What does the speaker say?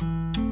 you